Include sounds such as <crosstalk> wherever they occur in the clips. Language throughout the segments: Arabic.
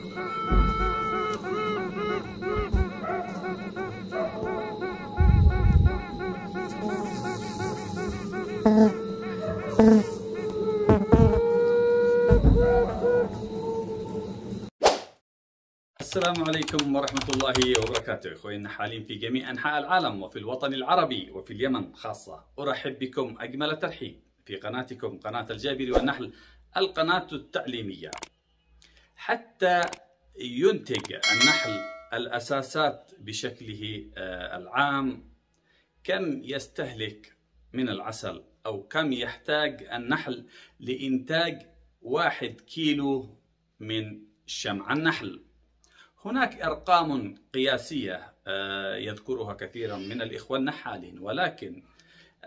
السلام عليكم ورحمة الله وبركاته. أخوي النحالين في جميع أنحاء العالم وفي الوطن العربي وفي اليمن خاصة. أرحب بكم أجمل ترحيب في قناتكم قناة الجابر والنحل القناة التعليمية. حتى ينتج النحل الأساسات بشكله آه، العام. كم يستهلك من العسل أو كم يحتاج النحل لإنتاج واحد كيلو من شمع النحل؟ هناك أرقام قياسية آه، يذكرها كثيرا من الإخوة النحالين ولكن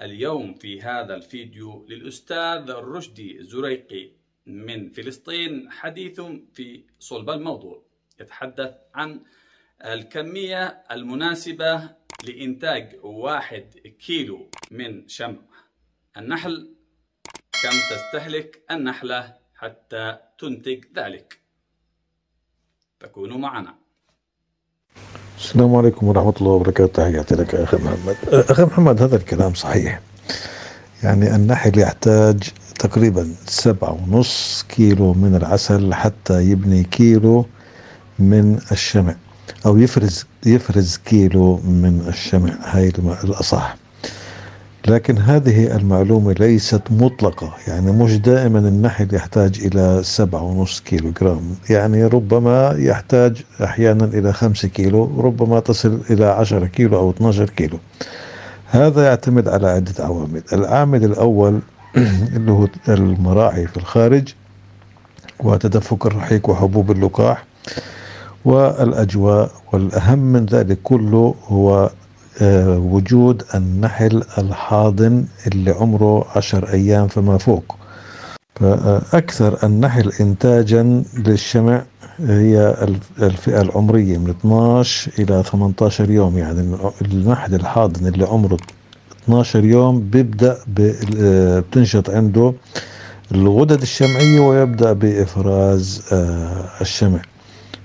اليوم في هذا الفيديو للأستاذ رشدي زريقي من فلسطين حديث في صلب الموضوع. يتحدث عن الكمية المناسبة لإنتاج واحد كيلو من شمع. النحل كم تستهلك النحلة حتى تنتج ذلك؟ فكونوا معنا. السلام عليكم ورحمة الله وبركاته. تحياتي لك أخي محمد. أخي محمد هذا الكلام صحيح. يعني النحل يحتاج تقريبا سبعة ونص كيلو من العسل حتى يبني كيلو من الشمع أو يفرز يفرز كيلو من الشمع هاي الأصح. لكن هذه المعلومة ليست مطلقة يعني مش دائما النحل يحتاج إلى سبعة ونص كيلو جرام. يعني ربما يحتاج أحيانا إلى خمسة كيلو ربما تصل إلى عشرة كيلو أو 12 كيلو. هذا يعتمد على عدة عوامل. العامل الأول <clears throat> هو المراعي في الخارج وتدفق الرحيق وحبوب اللقاح والأجواء والأهم من ذلك كله هو آه، وجود النحل الحاضن اللي عمره عشر أيام فما فوق. فأكثر النحل إنتاجا للشمع هي الفئة العمرية من 12 إلى 18 يوم يعني النحل الحاضن اللي عمره 12 يوم بيبدأ آه، بتنشط عنده الغدد الشمعية ويبدأ بإفراز آه، الشمع.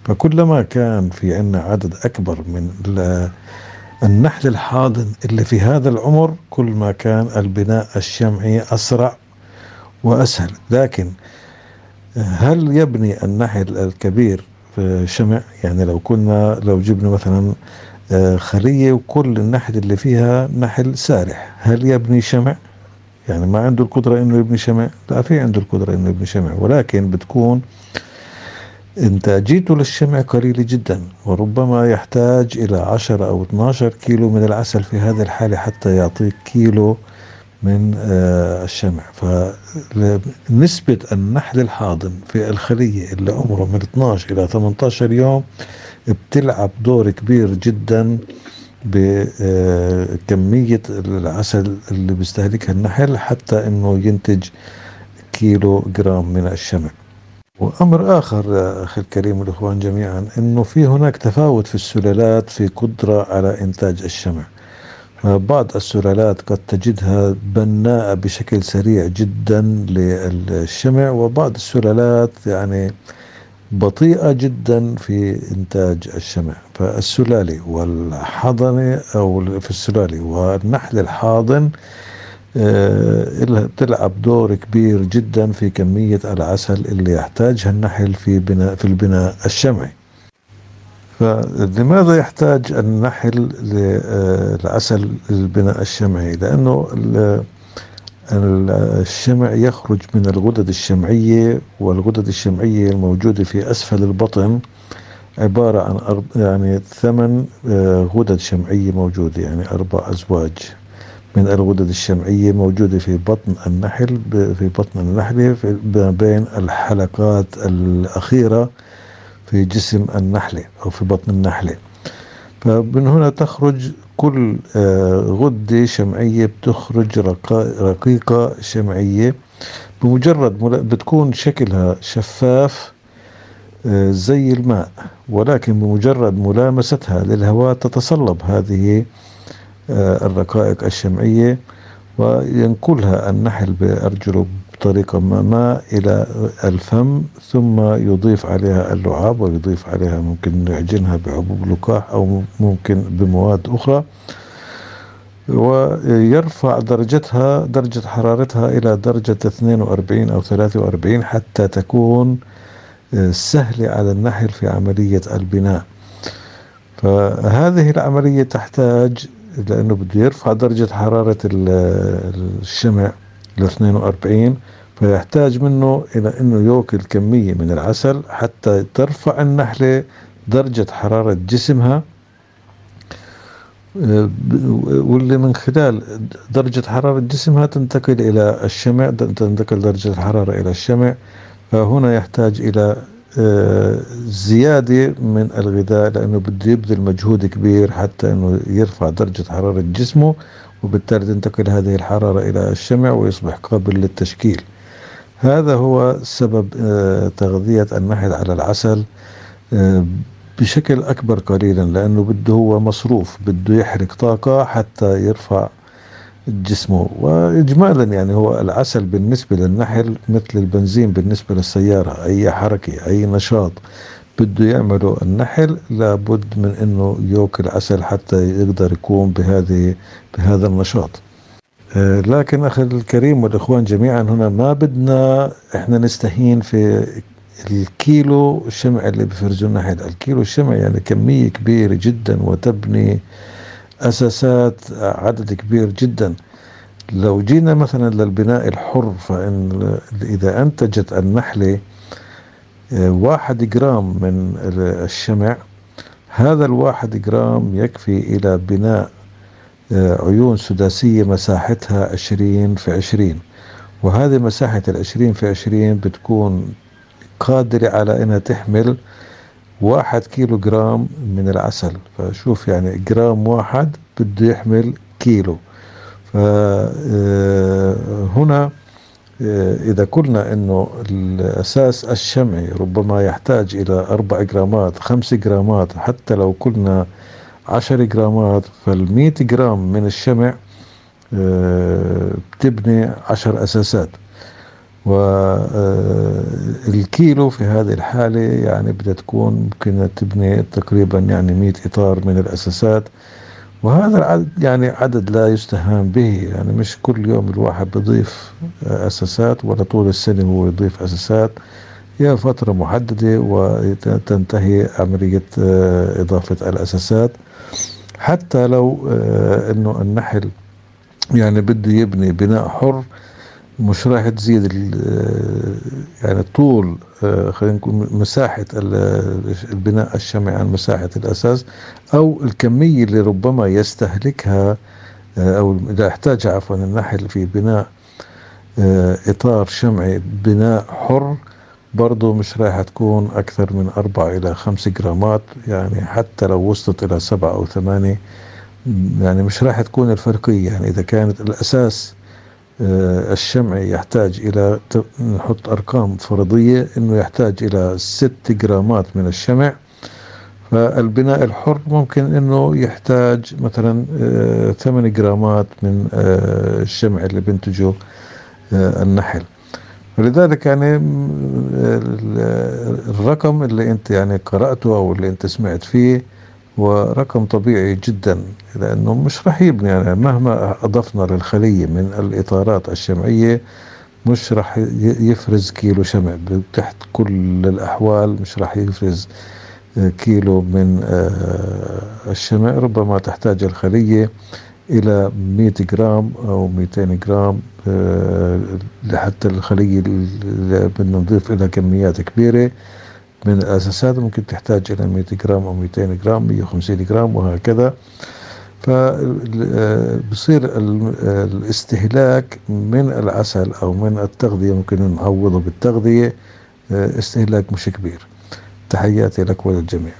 فكلما كان في عندنا عدد أكبر من النحل الحاضن اللي في هذا العمر كل ما كان البناء الشمعي أسرع وأسهل. لكن هل يبني النحل الكبير شمع يعني لو كنا لو جبنا مثلا آه، خلية وكل النحل اللي فيها نحل سارح. هل يبني شمع؟ يعني ما عنده القدرة إنه يبني شمع؟ لا في عنده القدرة إنه يبني شمع. ولكن بتكون إنتاجيته للشمع قليلة جدا وربما يحتاج إلى 10 أو 12 كيلو من العسل في هذه الحالة حتى يعطيك كيلو من آه، الشمع. فنسبة النحل الحاضن في الخلية اللي عمره من 12 إلى 18 يوم بتلعب دور كبير جدا بكمية العسل اللي بيستهلكها النحل حتى إنه ينتج كيلو جرام من الشمع. وأمر آخر أخي الكريم والإخوان جميعا أنه في هناك تفاوت في السلالات في قدرة على إنتاج الشمع. بعض السلالات قد تجدها بناءة بشكل سريع جدا للشمع وبعض السلالات يعني بطيئة جدا في إنتاج الشمع. فالسلالي والحضنة أو في السلالي والنحل الحاضن آه، بتلعب دور كبير جدا في كمية العسل اللي يحتاجها النحل في بناء في البناء الشمعي. فلماذا يحتاج النحل للعسل للبناء الشمعي؟ لأنه الشمع يخرج من الغدد الشمعية والغدد الشمعية الموجودة في أسفل البطن عبارة عن يعني ثمان آه، غدد شمعية موجودة يعني أربع أزواج من الغدد الشمعية موجودة في بطن النحل في بطن النحلة ما بين الحلقات الأخيرة في جسم النحلة أو في بطن النحلة. فمن هنا تخرج كل آه، غدة شمعية بتخرج رقيقة شمعية. بمجرد بتكون شكلها شفاف آه، زي الماء. ولكن بمجرد ملامستها للهواء تتصلب هذه آه، الرقائق الشمعية وينقلها النحل بأرجله بطريقة ما, ما إلى الفم ثم يضيف عليها اللعاب ويضيف عليها ممكن يعجنها بحبوب لقاح أو ممكن بمواد أخرى. ويرفع درجتها درجة حرارتها إلى درجة 42 أو 43 حتى تكون سهلة على النحل في عملية البناء. فهذه العملية تحتاج لأنه بده يرفع درجة حرارة الشمع. ل 42 فيحتاج منه إلى أنه يوكل كمية من العسل حتى ترفع النحلة درجة حرارة جسمها واللي من خلال درجة حرارة جسمها تنتقل إلى الشمع تنتقل درجة الحرارة إلى الشمع فهنا يحتاج إلى آه، زيادة من الغذاء لأنه بده يبذل مجهود كبير حتى أنه يرفع درجة حرارة جسمه. وبالتالي تنتقل هذه الحرارة إلى الشمع ويصبح قابل للتشكيل. هذا هو سبب آه، تغذية النحل على العسل آه، بشكل أكبر قليلا لأنه بده هو مصروف بده يحرق طاقة حتى يرفع جسمه. وإجمالا يعني هو العسل بالنسبة للنحل مثل البنزين بالنسبة للسيارة أي حركة أي نشاط. بده يعمله النحل لابد من إنه يوكل عسل حتى يقدر يقوم بهذه بهذا النشاط. آه، لكن أخي الكريم والإخوان جميعا هنا ما بدنا إحنا نستهين في الكيلو الشمع اللي بفرزه النحل الكيلو الشمع يعني كمية كبيرة جدا وتبني أساسات عدد كبير جدا. لو جينا مثلا للبناء الحر فإن إذا أنتجت النحلة آه، واحد جرام من الشمع. هذا الواحد جرام يكفي إلى بناء آه، عيون سداسية مساحتها عشرين في عشرين. وهذه مساحة العشرين في عشرين بتكون قادرة على أنها تحمل واحد كيلو جرام من العسل. فشوف يعني جرام واحد بده يحمل كيلو. فهنا آه، إذا قلنا أنه الأساس الشمعي ربما يحتاج إلى أربع جرامات خمس جرامات حتى لو قلنا عشر جرامات فالمئة جرام من الشمع آه، بتبني عشر أساسات. والكيلو في هذه الحالة يعني بدها تكون ممكن تبني تقريبا يعني 100 إطار من الأساسات. وهذا العدد يعني عدد لا يستهان به. يعني مش كل يوم الواحد بيضيف أساسات ولا طول السنة هو يضيف أساسات. هي فترة محددة وتنتهي عملية آه، إضافة الأساسات. حتى لو آه، أنه النحل يعني بده يبني بناء حر مش راح تزيد يعني طول آه، خلينا نقول مساحة البناء الشمعي عن مساحة الأساس أو الكمية اللي ربما يستهلكها آه، أو إذا احتاج عفوا النحل في بناء آه، إطار شمعي بناء حر برضه مش راح تكون أكثر من أربعة إلى خمس جرامات يعني حتى لو وصلت إلى سبعة أو ثمانية يعني مش راح تكون الفرقية يعني إذا كانت الأساس الشمعي يحتاج إلى نحط أرقام فرضية أنه يحتاج إلى ست جرامات من الشمع. فالبناء الحر ممكن أنه يحتاج مثلا آه، ثمان جرامات من آه، الشمع اللي بينتجه النحل. ولذلك يعني الرقم اللي أنت يعني قرأته أو اللي أنت سمعت فيه ورقم طبيعي جدا لأنه مش رح يبني يعني مهما أضفنا للخلية من الإطارات الشمعية مش رح يفرز كيلو شمع تحت كل الأحوال مش رح يفرز كيلو من آه، الشمع. ربما تحتاج الخلية إلى 100 جرام أو 200 جرام آه، لحتى الخلية اللي بدنا نضيف لها كميات كبيرة. من الأساسات ممكن تحتاج إلى 100 جرام أو 200 جرام 150 جرام وهكذا. فبصير الاستهلاك من العسل أو من التغذية ممكن نعوضه بالتغذية استهلاك مش كبير. تحياتي لك وللجميع.